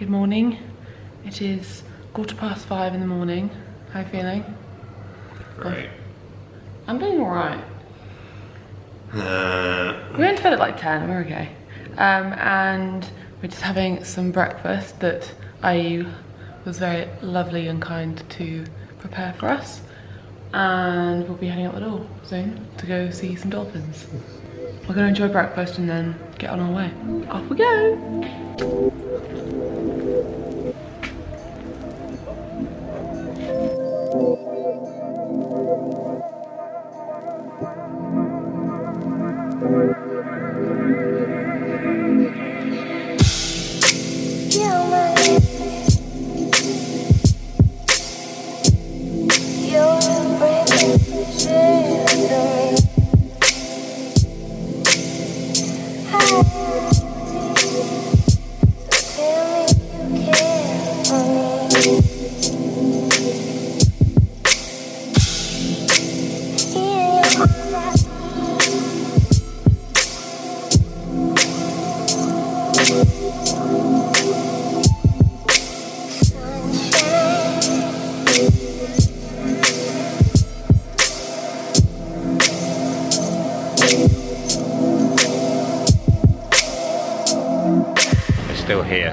Good morning. It is quarter past five in the morning. How are you feeling? Great. I'm doing alright. Uh, We went to bed at like 10, we're okay. Um, and we're just having some breakfast that IU was very lovely and kind to prepare for us. And we'll be heading out the door soon to go see some dolphins. We're gonna enjoy breakfast and then get on our way. Off we go! Still here.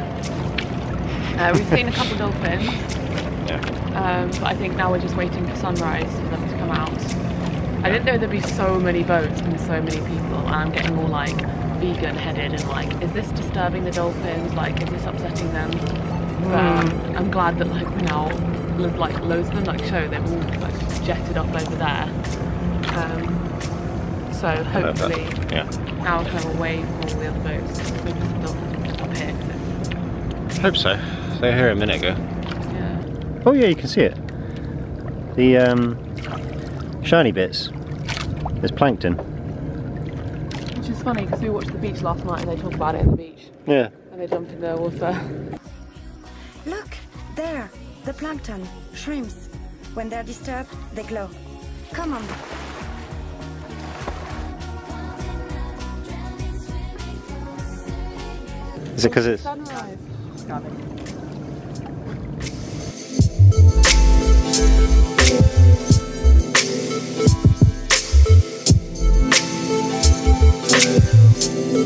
Uh, we've seen a couple dolphins, Yeah. um, but I think now we're just waiting for sunrise for them to come out. I didn't know there'd be so many boats and so many people, and I'm getting all like vegan headed and like, is this disturbing the dolphins? Like, is this upsetting them? But um, I'm glad that like now like loads of them like show they've all like jetted up over there. Um, so I love that. hopefully Yeah. now kind of away from all the other boats. The dolphins up here. Hope so. They were here a minute ago. Yeah. Oh yeah, you can see it. The um, shiny bits. There's plankton. Which is funny because we watched the beach last night and they talk about it in the beach Yeah. and they jumped in the water. Look, there, the plankton, shrimps. When they're disturbed, they glow. Come on. Is it because it's Sunrise. So I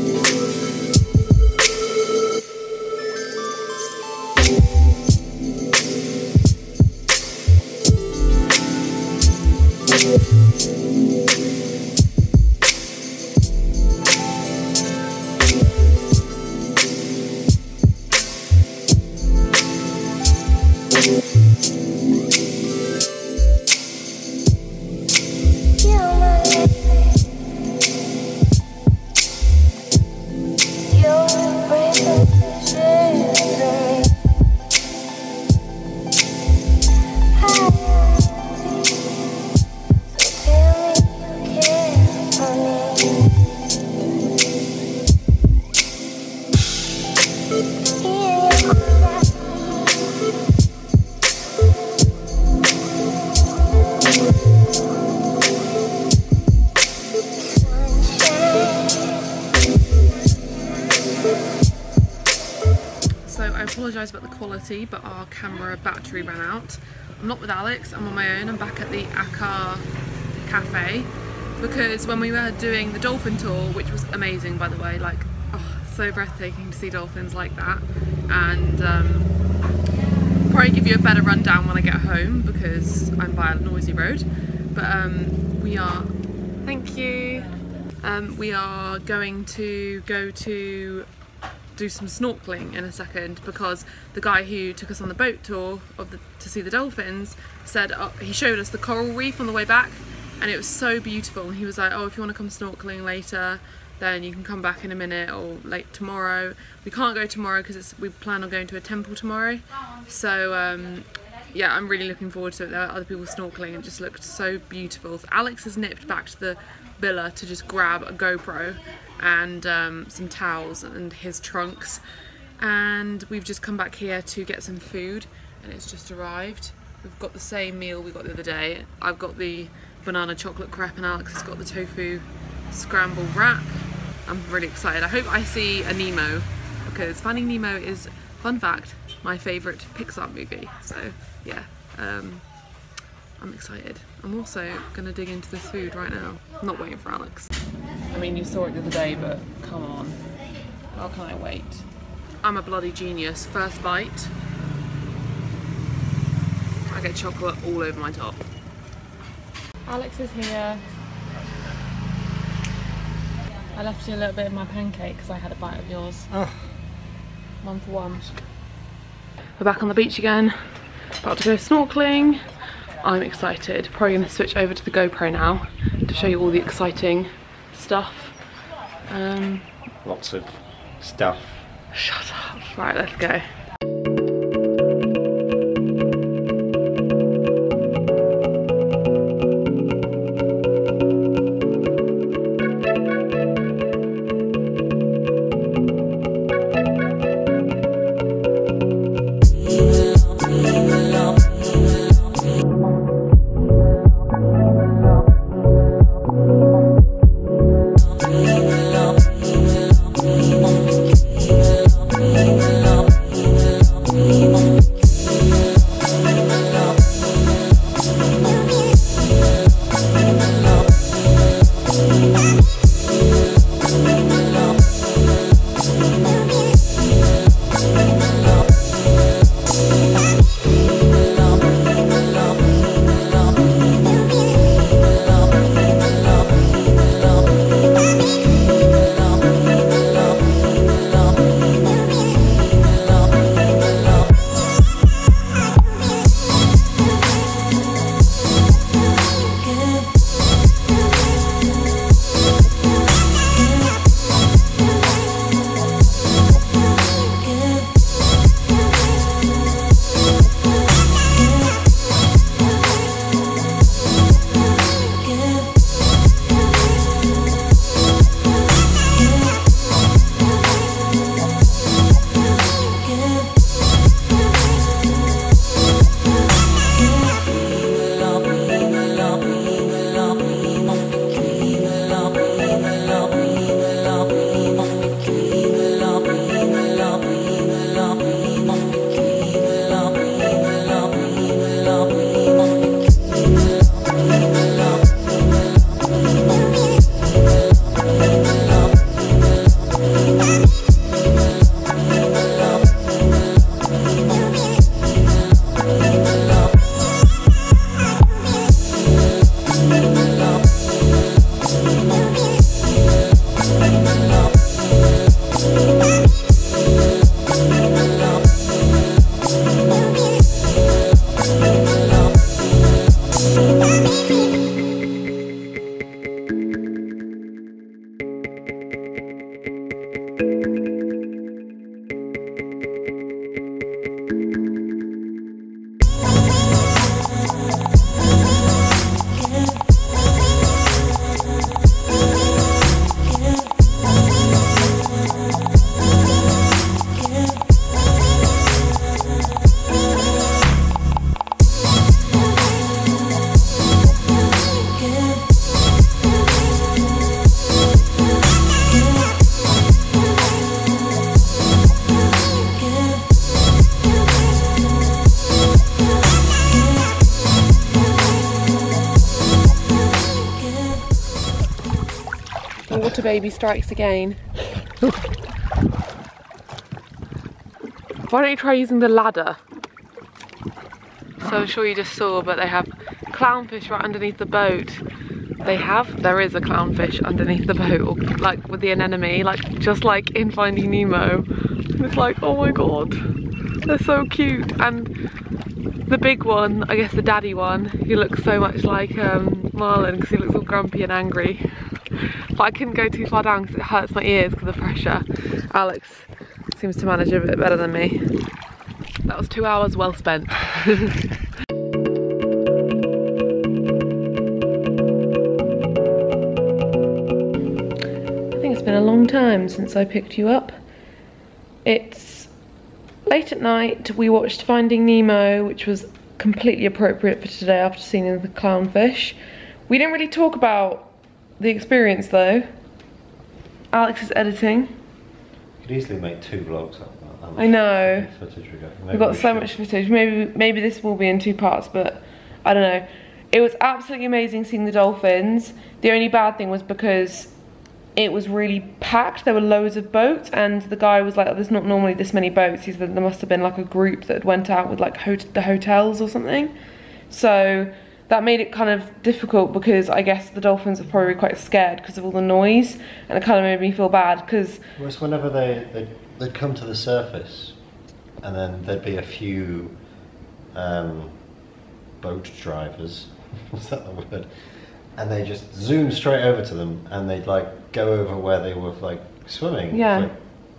apologise about the quality, but our camera battery ran out. I'm not with Alex, I'm on my own. I'm back at the Akar Cafe because when we were doing the dolphin tour, which was amazing by the way, like oh, so breathtaking to see dolphins like that, and um, probably give you a better rundown when I get home because I'm by a noisy road. But um, we are, thank you. Um, we are going to go to do some snorkeling in a second because the guy who took us on the boat tour of the, to see the dolphins said uh, he showed us the coral reef on the way back and it was so beautiful. And he was like oh if you want to come snorkeling later then you can come back in a minute or late tomorrow. We can't go tomorrow because we plan on going to a temple tomorrow. So um, yeah I'm really looking forward to it. There are other people snorkeling it just looked so beautiful. So Alex has nipped back to the villa to just grab a GoPro and um, some towels and his trunks and we've just come back here to get some food and it's just arrived we've got the same meal we got the other day I've got the banana chocolate crepe and Alex has got the tofu scramble wrap I'm really excited I hope I see a Nemo because Finding Nemo is fun fact, my favourite Pixar movie. So yeah, um, I'm excited. I'm also gonna dig into this food right now. I'm not waiting for Alex. I mean, you saw it the other day, but come on. How can I wait? I'm a bloody genius. First bite. I get chocolate all over my top. Alex is here. I left you a little bit of my pancake because I had a bite of yours. Ah. One for one. We're back on the beach again. About to go snorkeling. I'm excited. Probably going to switch over to the GoPro now to show you all the exciting stuff. Um, Lots of stuff. shut up. Right, let's go. Baby strikes again. Why don't you try using the ladder? So I'm sure you just saw, but they have clownfish right underneath the boat. They have, there is a clownfish underneath the boat, or like with the anemone, like just like in Finding Nemo. It's like, oh my god, they're so cute. And the big one, I guess the daddy one, he looks so much like um, Marlin because he looks all grumpy and angry. But I couldn't go too far down because it hurts my ears because of the pressure. Alex seems to manage a bit better than me. That was two hours well spent. I think it's been a long time since I picked you up. It's late at night. We watched Finding Nemo, which was completely appropriate for today after seeing the clownfish. We didn't really talk about the experience though. Alex is editing. You Could easily make two vlogs out of that. I know. footage we got. We've got we so should- much footage. Maybe maybe this will be in two parts, but I don't know. It was absolutely amazing seeing the dolphins. The only bad thing was because it was really packed. There were loads of boats, and the guy was like, oh, "There's not normally this many boats." He said there must have been like a group that went out with like hot- the hotels or something. So that made it kind of difficult because I guess the dolphins are probably quite scared because of all the noise, and it kind of made me feel bad because Well, it's whenever they they'd, they'd come to the surface, and then there'd be a few um, boat drivers. Was that the word? And they just zoom straight over to them, and they'd like go over where they were like swimming. Yeah. Like,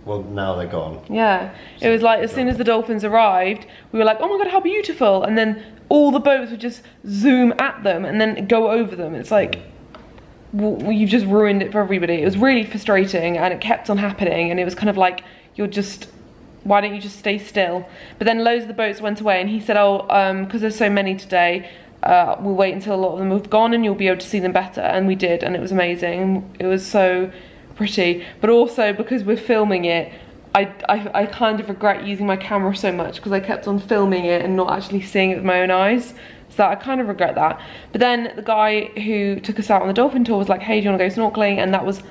well, now they're gone. Yeah, it was like as soon as the dolphins arrived, we were like, "Oh my god, how beautiful!" And then all the boats would just zoom at them and then go over them. It's like, well, you've just ruined it for everybody. It was really frustrating, and it kept on happening. And it was kind of like, you're just, why don't you just stay still? But then loads of the boats went away, and he said, "Oh, because there's so many today." Uh, we'll wait until a lot of them have gone and you'll be able to see them better and we did and it was amazing it was so pretty but also because we're filming it I, I, I kind of regret using my camera so much because I kept on filming it and not actually seeing it with my own eyes. So I kind of regret that. But then the guy who took us out on the dolphin tour was like, hey, do you want to go snorkeling? And that was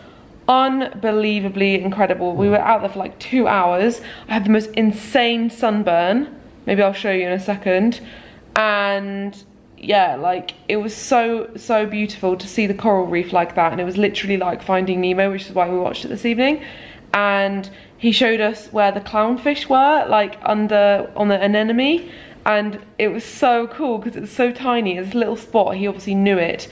unbelievably incredible. We were out there for like two hours. I had the most insane sunburn. Maybe I'll show you in a second. And yeah, like it was so, so beautiful to see the coral reef like that. And it was literally like finding Nemo, which is why we watched it this evening. And he showed us where the clownfish were, like under on the anemone, and it was so cool because it was so tiny. This little spot. He obviously knew it.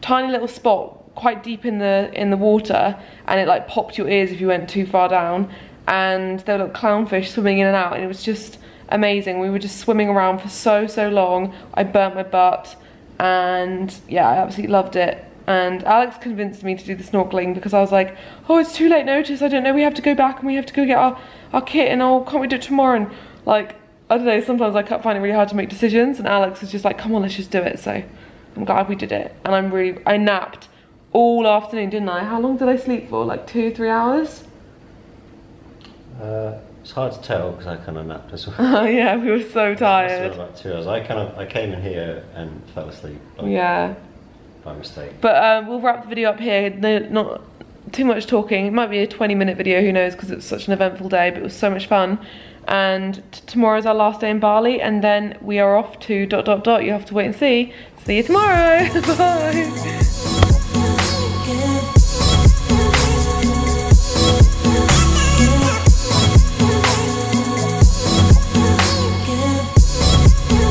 Tiny little spot, quite deep in the in the water, and it like popped your ears if you went too far down. And there were little clownfish swimming in and out, and it was just amazing. We were just swimming around for so so long. I burnt my butt, and yeah, I absolutely loved it. And Alex convinced me to do the snorkeling because I was like, oh, it's too late notice. I don't know. We have to go back and we have to go get our, our kit and oh, can't we do it tomorrow? And like, I don't know, sometimes I find it really hard to make decisions. And Alex was just like, come on, let's just do it. So I'm glad we did it. And I'm really, I napped all afternoon, didn't I? How long did I sleep for? Like two, three hours? Uh, it's hard to tell because I kind of napped as well. Oh yeah, we were so Must have been tired. about two hours. I kind of I came in here and fell asleep. Like, Yeah. By mistake. But um, we'll wrap the video up here. No, not too much talking. It might be a 20 minute video, who knows, because it's such an eventful day, but it was so much fun. And t- tomorrow's our last day in Bali, and then we are off to dot dot dot. You have to wait and see. See you tomorrow. Bye.